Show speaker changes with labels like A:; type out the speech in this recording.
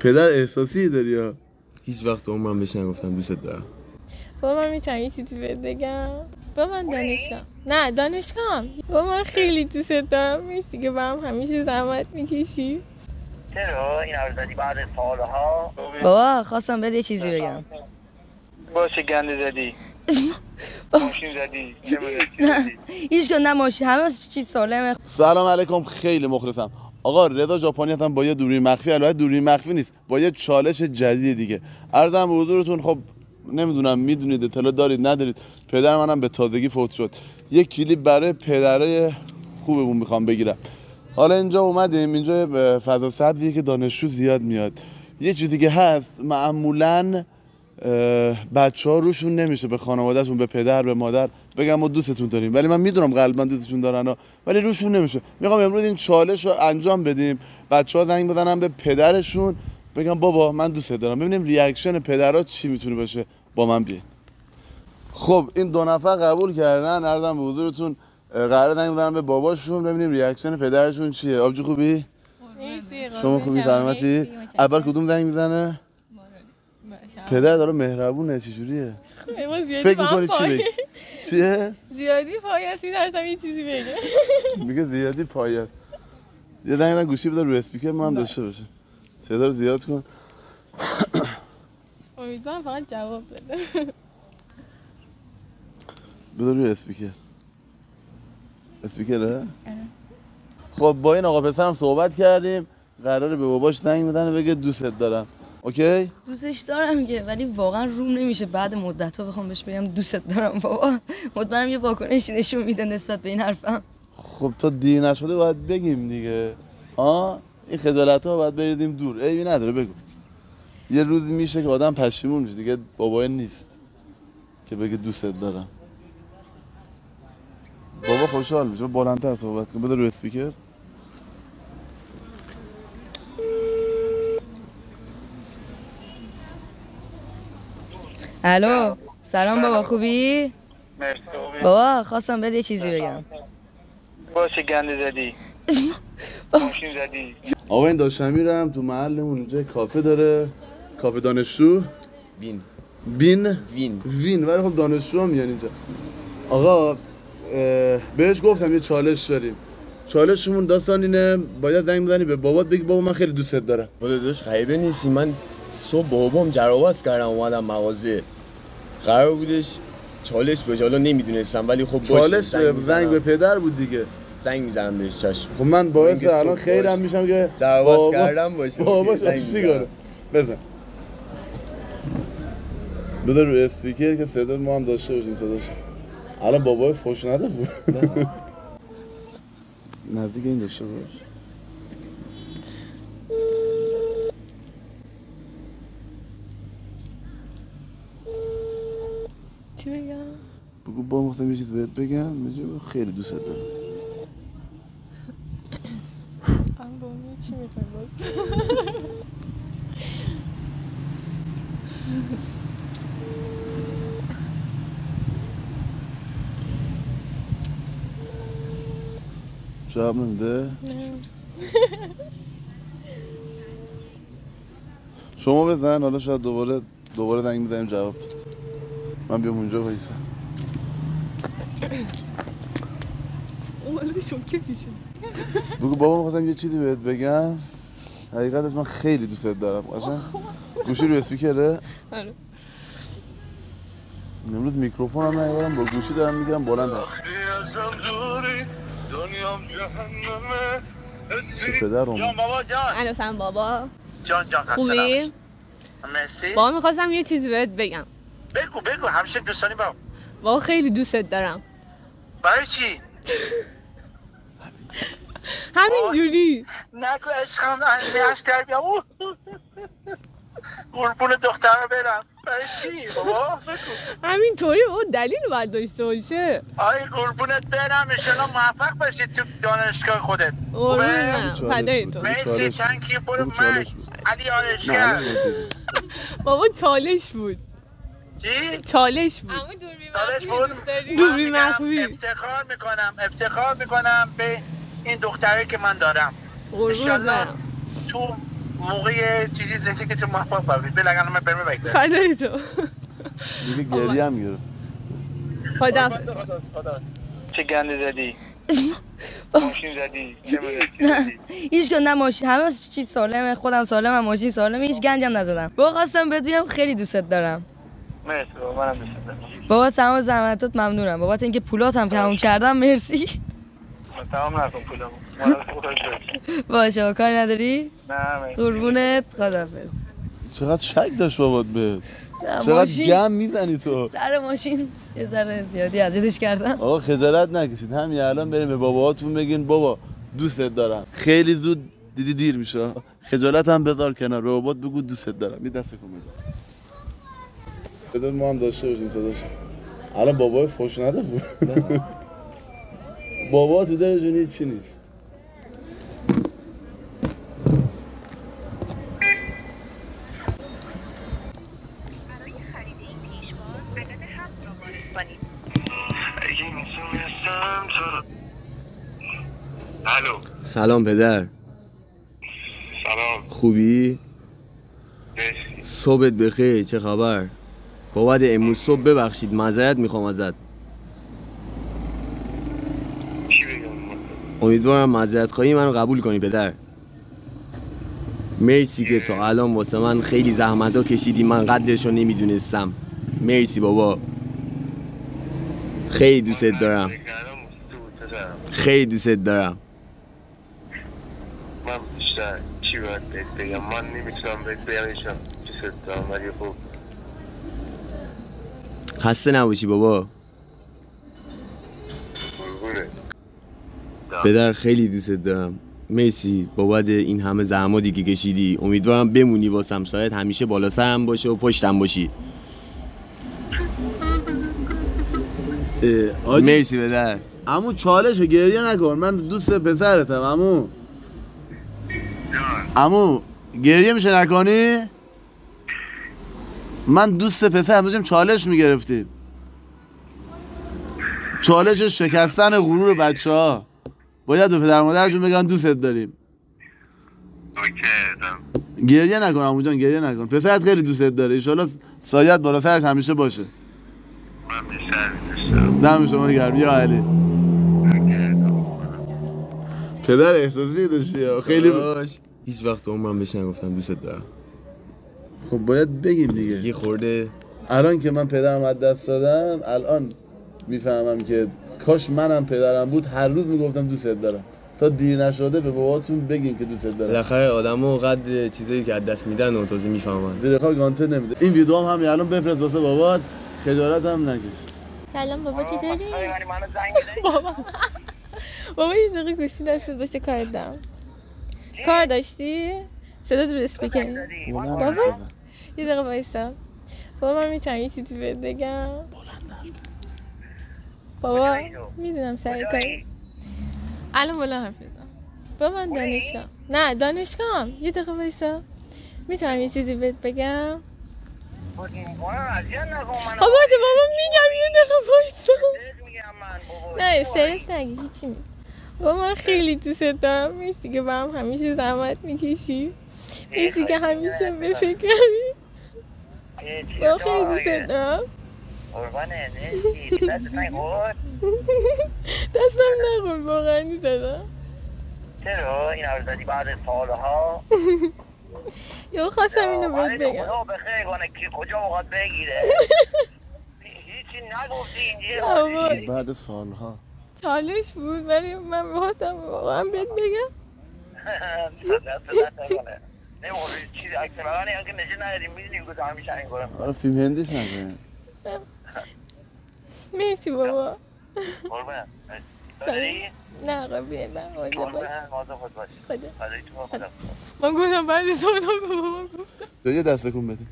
A: پدر احساسی داری یا
B: هیچ وقت عمرم بهش نگفتم دوست دارم
C: بابا من می‌تونم یه چیزی بهت بگم؟ بابا من دانشگاه نه دانشگاه بابا من خیلی دوست دارم. مرسی که با هم همیشه زحمت می‌کشی.
D: چرا؟ این حرف زدی بعد سالها.
E: بابا خواستم یه چیزی بگم.
D: باشه گنده زدی. ماشین زدی؟
E: هیچ کن نه ماشین. همه چیز سالمه؟
A: سلام علیکم خیلی مخلصم. آقا رضا ژاپنی هستم با یه دوربین مخفی البته دوربین مخفی نیست با یه چالش جدید دیگه. عرضم به حضورتون خب نمی‌دونم می‌دونید اطلاع دارید ندارید. پدر منم به تازگی فوت شد. یه کلیپ برای پدرای خوبمون می‌خوام بگیرم. حالا اینجا اومدیم اینجا فضا سبزیه که دانشجو زیاد میاد. یه چیزی که هست معمولا بچه ها روشون نمیشه به خانوادهشون به پدر به مادر. بگم ما دوستتون داریم. ولی من می‌دونم قلبا دوستشون دارن ها. ولی روشون نمیشه. می‌خوام امروز این چالش رو انجام بدیم. بچه ها زنگ بزنن به پدرشون. بگم بابا من دوست دارم. ببینیم reaction پدرها چی می‌تونه باشه. با من بیاین. خب این دو نفر قبول کردن. عرضم به حضورتون قرار زنگ بزنن به باباشون. ببینیم reaction پدرشون چیه. آبجی خوبی؟ شما خوبی؟ سلامتی؟ اول کدوم زنگ می‌زنه؟ پدر داره مهربونه چجوریه؟
C: زیادی
A: فکر می‌کنی چی بگی؟ چیه؟
C: زیادی پای است میترسم یه چیزی بگه.
A: میگه زیادی پای است یه دنگ دنگ گوشی بده رو اسپیکر ما هم داشته باشه صدا رو زیاد کن.
C: امیدوارم فقط جواب بده.
A: بده روی اسپیکر. اسپیکره؟ خب با این آقا پسرم صحبت کردیم. قراره به باباش زنگ بزنه بگه دوستت دارم. اوکی؟
E: دوستش دارم که ولی واقعا روم نمیشه. بعد مدت ها بخوام بهش بگم دوستت دارم بابا. مطمئنم یه واکنشی نشون میده نسبت به این حرفم.
A: خب تا دیر نشده باید بگیم دیگه. ها این خجالت ها باید بریدیم دور. عیبی نداره بگو. یه روزی میشه که آدم پشیمون میشه. دیگه بابای نیست که بگه دوستت دارم. بابا خوشحال میشه. بلندتر صحبت کن. بده رو اسپیکر.
E: الو سلام. بابا خوبی؟
D: مرسی خوبی.
E: بابا خواستم یه چیزی بگم.
D: باشه گنده زدی. ماشین زدی.
A: آقا این داشتمی هم تو محلمون اونجا کافه داره. کافه دانشجو؟
B: بین
A: بین
B: وین.
A: وین ولی خب دانشجو هم میان اینجا. آقا بهش گفتم یه چالش داریم. چالشمون داستان اینه باید زنگ بزنی به بابات بگی بابا من خیلی دوستت دارم.
B: خدا داشت غریبه نیستی. من صبح با بابام جراباز کردم اومدم مغازه. قرار بودش چالش باشه حالا نمی‌دونستم ولی خب
A: چالش زنگ,
B: می‌زنم.
A: به پدر بود دیگه.
B: زنگ می‌زنم بهش چشم.
A: خب من باعث الان خیرم. میشم که بابا-
B: کردم باشه.
A: بابا
B: زنگ
A: چی
B: می‌زنم.
A: کنه بزن. بده رو اسپیکر که صدا ما هم داشته باشیم صداش الان بابای فوش نده خوب نزدیک این داشته باش.
C: چی بگم؟
A: بگو با مختم یه چیز بهت بگم خیلی دوستت دارم.
C: ام با اون چی می‌خوای باز
A: جواب نمیده؟ شما بزن حالا شاید دوباره دوباره زنگ می‌زنیم جواب داد. من بیام اونجا وایسم. بگو بابا می‌خواستم یه چیزی بهت بگم. حقیقتش من خیلی دوستت دارم قشنگ؟ گوشی رو اسپیکره؟
C: آره.
A: امروز میکروفون هم نیاورم با گوشی دارم می‌گیرم بلند هم. چه پدرم
D: جان بابا جان.
F: بابا.
D: جان جان خسته
F: خوبی؟
D: نباش. مرسی.
F: بابا می‌خواستم یه چیزی بهت بگم.
D: بگو بگو همیشه دوستانی با
F: بابا خیلی دوستت دارم.
D: برای چی؟
F: همین جوری
D: نگو عشقم نهش تربیم قربون دختر برم. برای چی؟ بابا بگو.
F: همین طوری بابا دلیل باید داشته باشه.
D: آی قربونت برم. انشالله موفق باشی تو دانشگاه خودت.
F: قربونم.
A: بود.
F: تو.
D: مرسی. تنکی برو من. علی آرشگر.
F: بابا چالش بود.
D: چی؟
F: چالش بود.
C: اما دوربین
D: چالش
C: مخفی دوست داری؟
F: دور- مخفی.
D: افتخار می‌کنم افتخار می‌کنم به این دختری که من دارم.
F: برم.
D: تو موقع چیزی زنده که چه محباب بابید بلگن من برمه بگذارم.
F: فدای تو.
A: دیگه گریه هم گرفت.
F: خدا
D: چه گنده زدی. ماشین زدی.
E: هیچ نه ماشین. همه چیز سالمه. خودم سالمم. ماشین سالمه. هیچ گندی هم نزدم. بابا خواستم بهت بگم خیلی دوستت دارم.
D: مرسی بابا منم دوست
E: بابا تمام زحمتات ممنونم. بابت اینکه پولاتم تموم کردم مرسی.
D: من تمام نکن داری.
E: باشه. با کار نداری؟
D: نه مرسی.
E: قربونت خدافظ
A: چقدر شک داشت بابات به. چقدر
E: ماشین.
A: گم می‌زنی تو.
E: سر ماشین. یه ذره زیادی اذیتش کردم.
A: آقا خجالت نکشید. همین الان بریم به باباهاتون بگین بابا دوستت دارم. خیلی زود دیدی دیر میشه. خجالت هم بذار کنار. ربات بگو دوستت دارم. یه دست کن بده ما هم داشته باشیم صداش. الان بابای فوش نده خوب بابا تو دلشون چی نیست؟
D: الو.
B: سلام پدر.
D: سلام.
B: خوبی؟ صبحت بخیر چه خبر؟ بابت امروز صبح ببخشید معذرت می‌خوام ازت. امیدوارم معذرت خواهی منو قبول کنی پدر. مرسی که تا الان واسه من خیلی زحمت ها کشیدی من قدرش رو نمی‌دونستم. مرسی بابا. خیلی دوستت دارم. خیلی دوستت دارم.
D: من بیشتر چی باید بگم؟ من نمی‌تونم بهت بگم دوست دارم ولی خب
B: خسته نباشی بابا پدر خیلی دوستت دارم مرسی بابت این همه زحماتی که کشیدی امیدوارم بمونی واسم شاید همیشه بالا سرم باشه و پشتم باشی مرسی پدر
A: امو چالش رو گریه نکن من دوست پسرتم امو امو گریه میشه نکنی من دوست پسرم داشتیم چالش می‌گرفتیم. چالش شکستن غرور بچه ها باید به پدر مادرشون بگن دوستت داریم.
D: اوکی
A: گریه نکن امو جان گریه نکن. پسرت خیلی دوستت داره. ایشالا سایت بالا سرش همیشه باشه.
D: من
A: دم شما گرم. یا علی. پدر احساسی داشتی. خیلی
B: داداش، هیچ وقت عمرم بهش نگفتم دوستت دارم.
A: خب باید بگیم دیگه.
B: یه خورده.
A: الان که من پدرم از دست دادم الان می‌فهمم که کاش منم پدرم بود هر روز می‌گفتم دوستت دارم. تا دیر نشده به باباتون بگین که دوستت دارم.
B: بالاخره آدمو قدر چیزایی که از دست میدن و تازه می‌فهمن.
A: زیر خاک گانته نمیده. این ویدیو هم همین الان بفرست واسه بابات خجالت هم نکش.
C: سلام بابا چی داری؟ بابا. بابا یه دقیقه گوشی دستت باشه کار دارم. کار داشتی؟ صدا رو اسپیکر بابا. یه دقیقه وایسا. بابا من می‌تونم یه چیزی بهت بگم؟ بابا می‌دونم سر کاری الان بالا حرف بزن. بابا من دانشگاه نه دانشگاه یه دقیقه وایسا. می‌تونم یه چیزی بهت بگم. بابا چه بابا میگم یه دقیقه وایسا. نه استرس نگی هیچی بابا من خیلی دوستت دارم مرسی که با هم همیشه زحمت می‌کشی. مرسی که همیشه به فکرمی. بابا خیلی دوستت دارم. دستم نخور واقعا نیزدم
D: چرا؟ این حرف زدی بعد سالها.
C: یا خواستم اینو
D: ولی
C: بهت بگم.
D: خدا بخیر کنه. که کجا موقع بگیره؟ هیچی نگفتی اینجا
A: بعد سالها.
C: چالش بود ولی من خواستم واقعا بهت بگم.
A: آره فیلم هندیش نکنه.
C: مرسی بابا؟ نه من
D: مازه خود باش
C: خدا
D: خدا.
C: من گفتم بعد سالها به بابا گفتم.
A: یه دست کن بده.